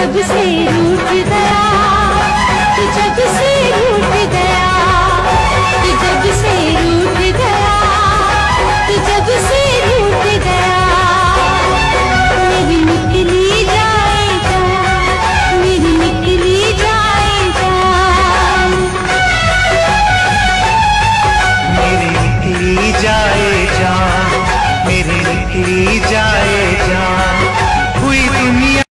जब से रूठ गया तू जब से रूठ गया तू जब से रूठ गया तू जब से गया। मेरी निकली जाएगा मेरी निकली जाएगा मेरी निकली जाए जा, मेरी निकली जाए